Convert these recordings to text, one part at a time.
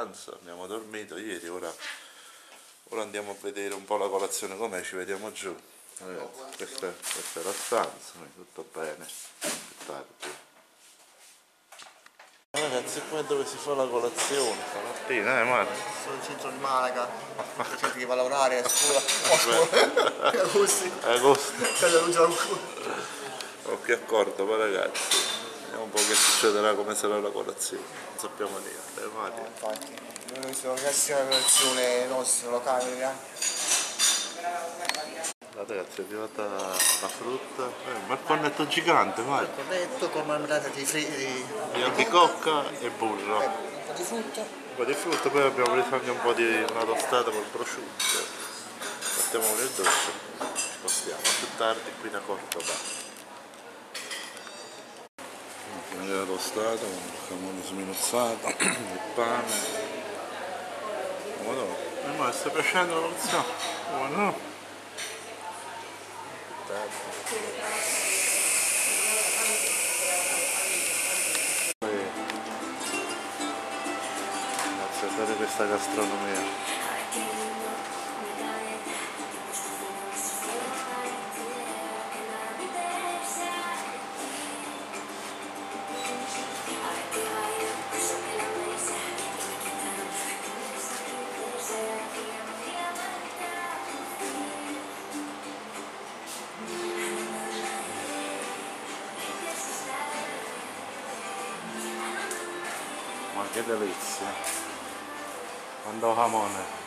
stanza, abbiamo dormito ieri, ora, ora andiamo a vedere un po' la colazione com'è, ci vediamo giù. Ragazzi, questa, è, questa è la stanza, tutto bene. Più tardi. Ragazzi, qua è dove si fa la colazione, stamattina, eh Mario? Sono in centro di Malaga, c'è gente che va a lavorare a scuola. a scuola. Che agosti. Agosto. Casa non c'è ancora. Ok, a Cordova ragazzi. Un po' che succederà, come sarà la colazione. Non sappiamo niente, eh Mario? Infatti, noi siamo ragazzi alla colazione nostra locale, eh. Ragazzi, è arrivata la frutta. Eh, un bel cornetto gigante, Mario. cornetto con marmellata di, fri- di, Di albicocca e burro. eh, un po' di frutta. Un po' di frutta, poi abbiamo preso anche un po' di una tostata col prosciutto. Mettiamo nel dolce, ci spostiamo più tardi qui da Cordova. Quindi la tostata con il camone sminuzzato, il pane. Buono. Eh, ma sta piacendo la colazione? Buono. Grazie a dare questa gastronomia. 多好摸呢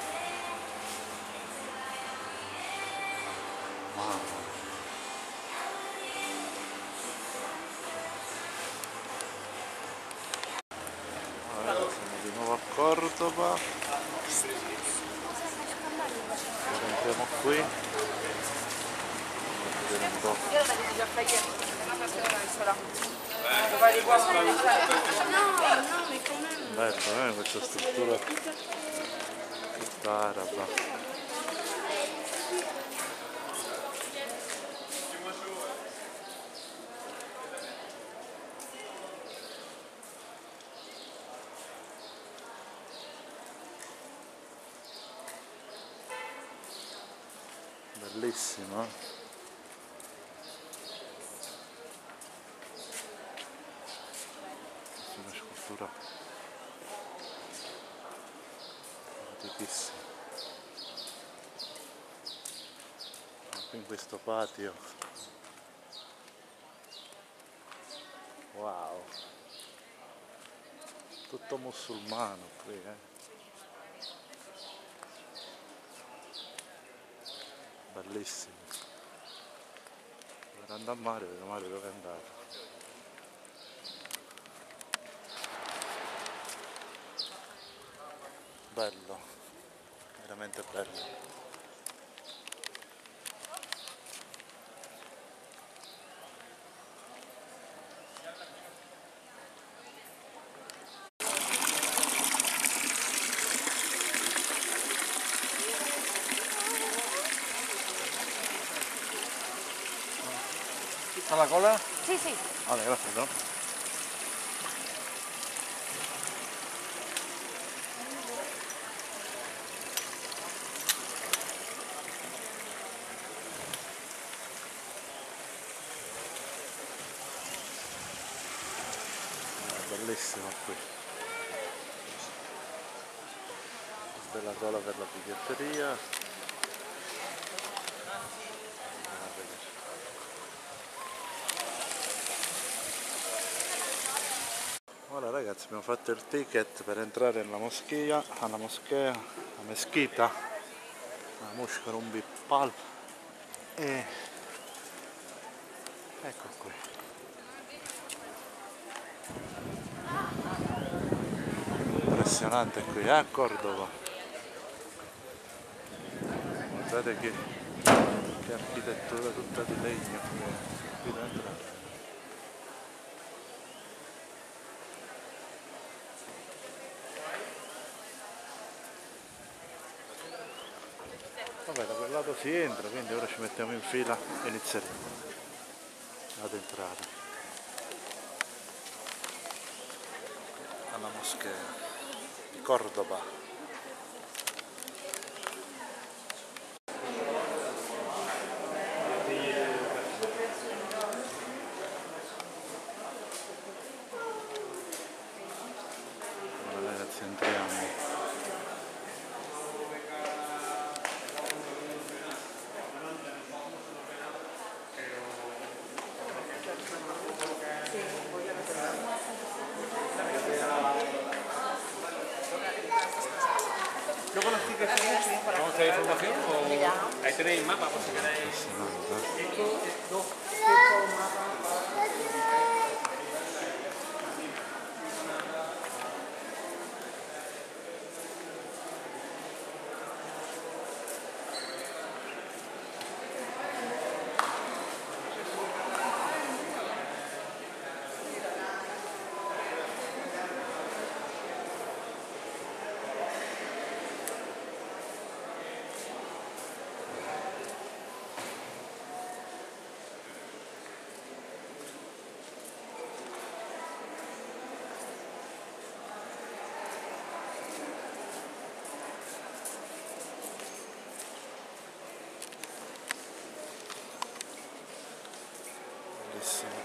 Bellissimo? Questa è una scultura antichissima. Qui in questo patio. Wow. Tutto musulmano qui, eh. Bellissimo. Andare a mare, vedo mare dove è andato. Bello, veramente bello. Tutta la cola? Sì, sì. Vale, grazie, no? È bellissimo qui. Questa è la cola per la biglietteria. Andiamo a vedere. Ora ragazzi abbiamo fatto il ticket per entrare nella moschea, alla moschea, la meschita, la Mushkarum Bippal e ecco qui. Impressionante qui, eh, a Cordova. Guardate che, che architettura tutta di legno qui dentro. Vabbè, da quel lato si entra, quindi ora ci mettiamo in fila e inizieremo ad entrare alla moschea di Cordoba. otra información? Ahí tenéis mapa por si queréis. Mapas. see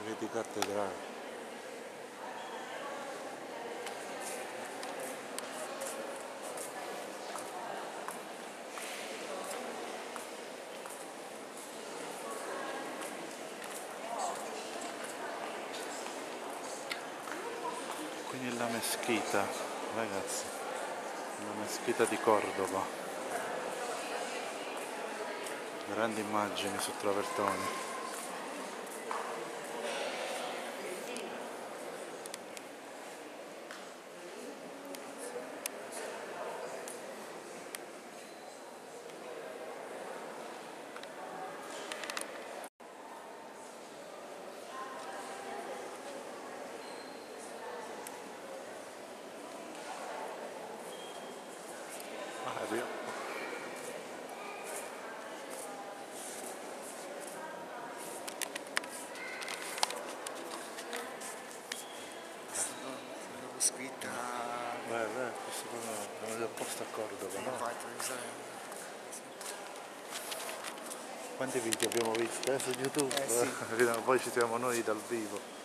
questi vedi cattedrali quindi la meschita ragazzi la meschita di Cordova. Grandi immagini su travertoni Mario L'avevo scritta Beh, beh, questo proprio è apposta a Cordova, no? infatti non so. Quanti video abbiamo visto eh, su YouTube? Eh, sì. Poi ci siamo noi dal vivo.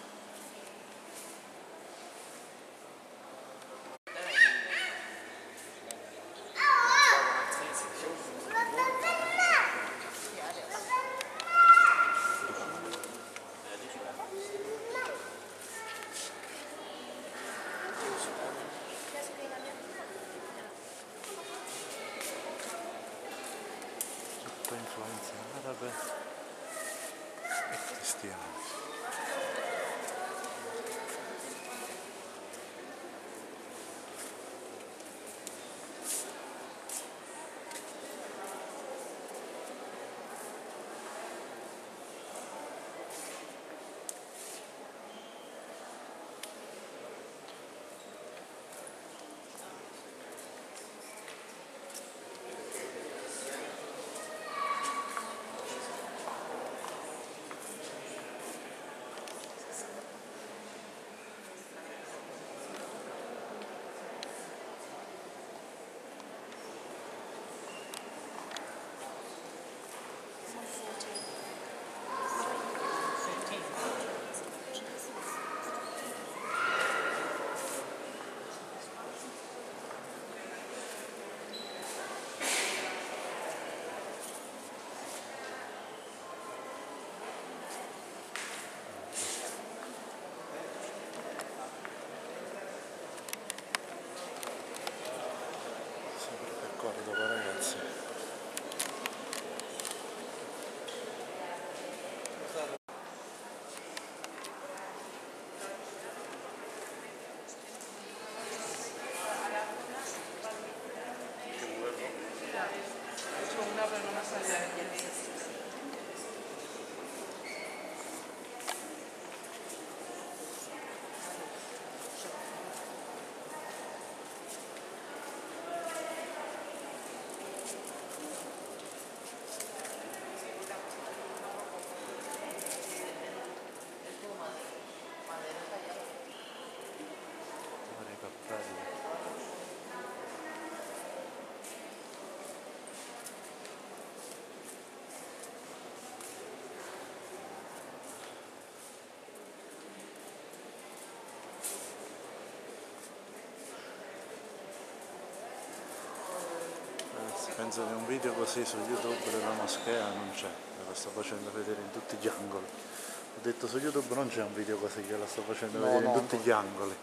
Penso che un video così su YouTube della moschea non c'è, ve lo sto facendo vedere in tutti gli angoli. Ho detto su YouTube non c'è un video così, glielo sto facendo No, vedere no, in tutti gli angoli.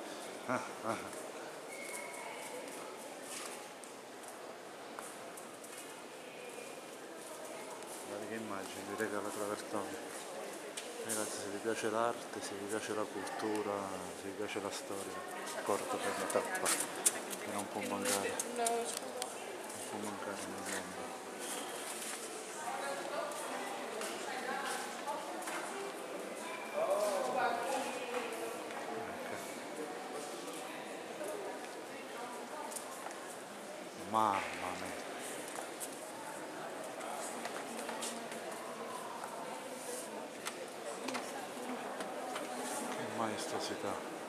Ah, ah. Guardate che immagini vi regala Travertone. Ragazzi se vi piace l'arte, se vi piace la cultura, se vi piace la storia, porto per la tappa che non può mancare, No, può mancare nel mondo. Mamma mia. Che maestosità.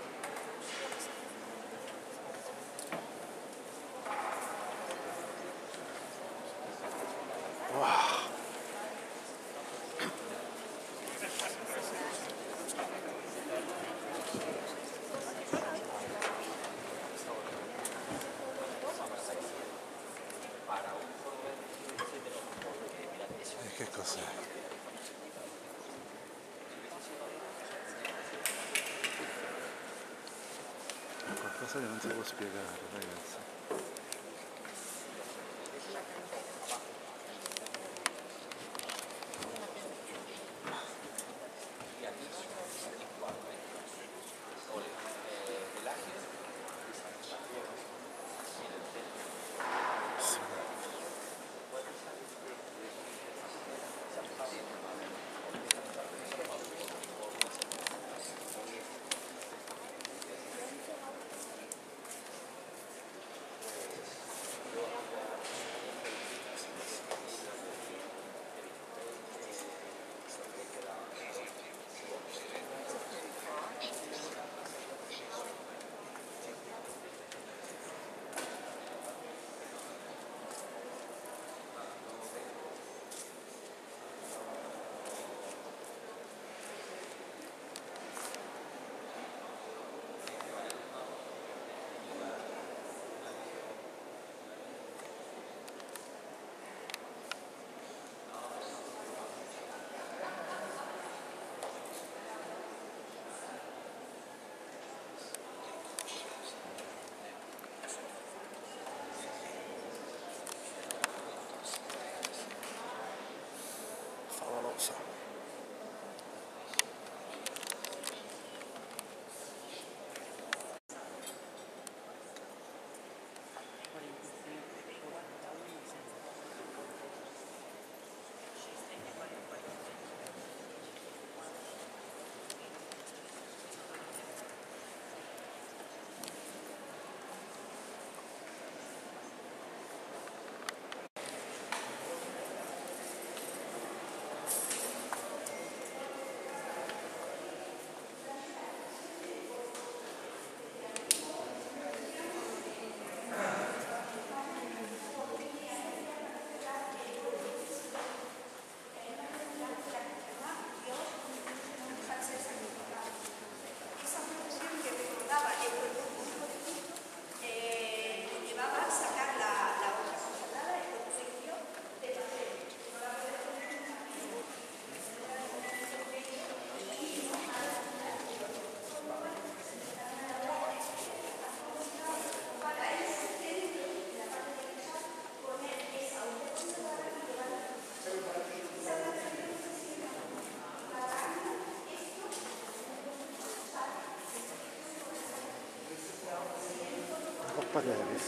Cos'è? È qualcosa che non si può spiegare, ragazzi.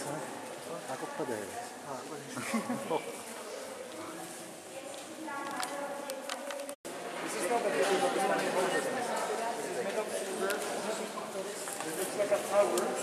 Davis, eh? La Coppa Davis. San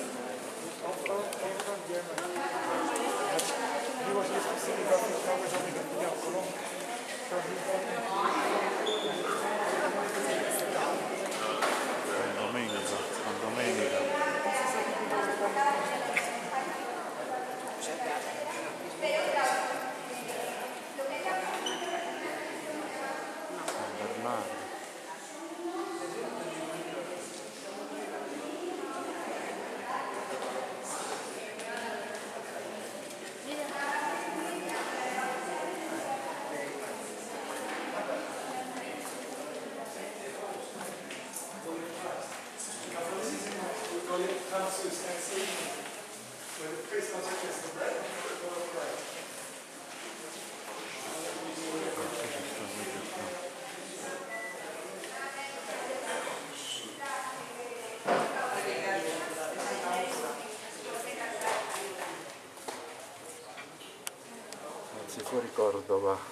Anzi fuori Cordova.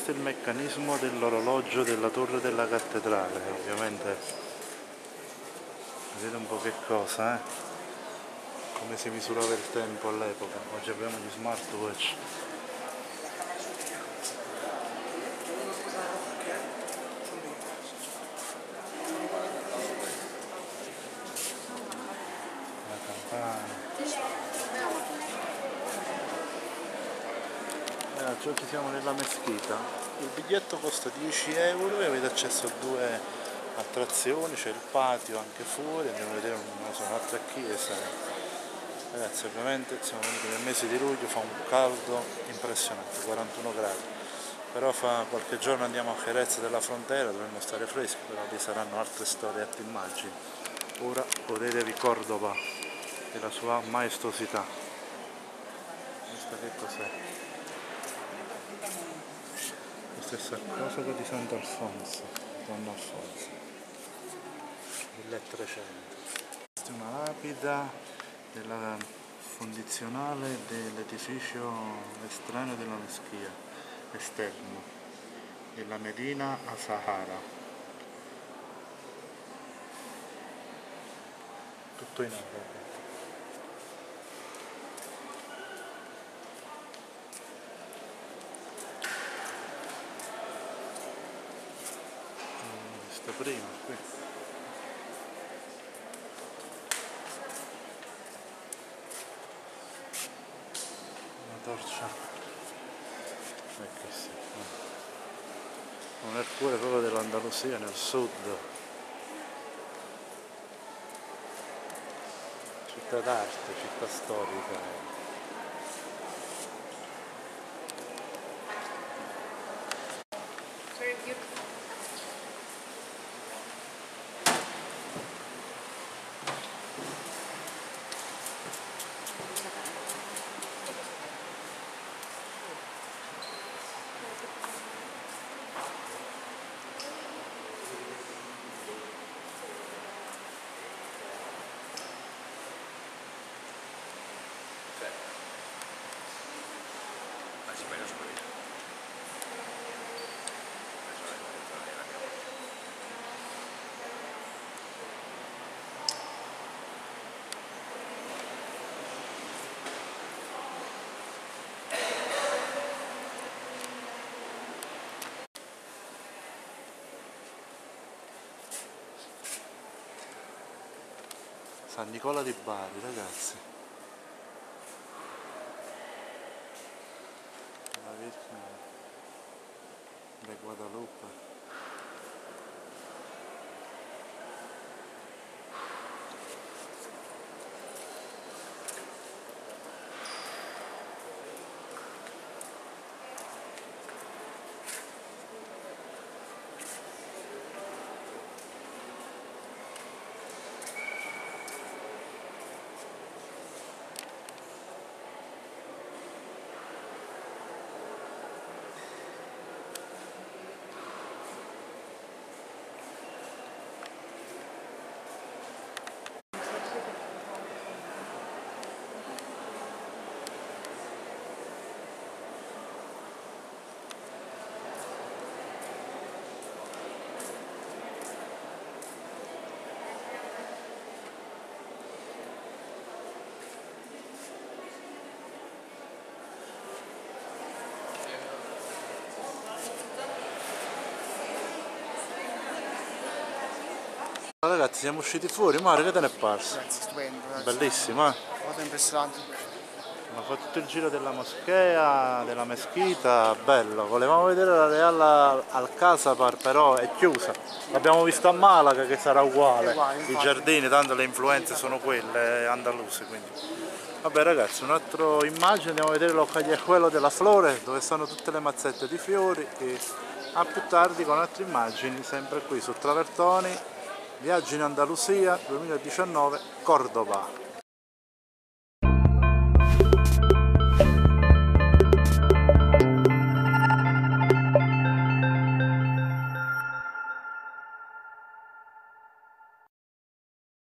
questo è il meccanismo dell'orologio della torre della cattedrale, ovviamente vedete un po' che cosa, eh? come si misurava il tempo all'epoca, oggi abbiamo gli smartwatch. La campana. Ragazzi, oggi siamo nella meschita. Il biglietto costa 10 euro e avete accesso a due attrazioni, c'è il patio anche fuori, andiamo a vedere un'altra chiesa. Ragazzi, ovviamente siamo venuti nel mese di luglio, fa un caldo impressionante, 41 gradi. Però fra qualche giorno andiamo a Jerez della frontiera, dovremmo stare freschi, però vi saranno altre storie, altre immagini. Ora godetevi Cordova e la sua maestosità. Questa che cos'è? Stessa cosa che di Sant'Alfonso, Donna Alfonso, 1300. Questa è una lapida della fondizionale dell'edificio estraneo della moschea, esterno, della Medina a Sahara. Tutto in arabo. visto prima qui. Una torcia. Ecco sì. Il cuore proprio dell'Andalusia, nel sud. Città d'arte, città storica. San Nicola di Bari, ragazzi. Siamo usciti fuori, Mario che te ne è parso? Grazie, stupendo. Grazie. Bellissimo eh? Molto impressionante. Abbiamo fatto tutto il giro della moschea, della meschita, bello. Volevamo vedere la Real al Casapar, però è chiusa. L'abbiamo visto a Malaga che sarà uguale. Uguale, I giardini, tanto le influenze sono quelle andaluse, quindi. Vabbè ragazzi, un'altra immagine, andiamo a vedere lo Callejuelo della Flore, dove stanno tutte le mazzette di fiori e a più tardi con altre immagini, sempre qui su Travertoni, Viaggio in Andalusia 2019, Cordova.